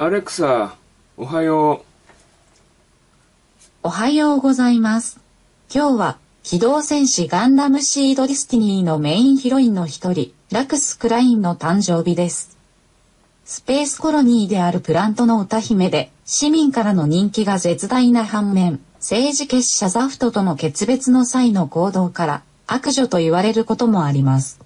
アレクサ、おはようおはようございます。今日は、機動戦士ガンダムシードディスティニーのメインヒロインの一人、ラクス・クラインの誕生日です。スペースコロニーであるプラントの歌姫で、市民からの人気が絶大な反面、政治結社ザフトとの決別の際の行動から、悪女と言われることもあります。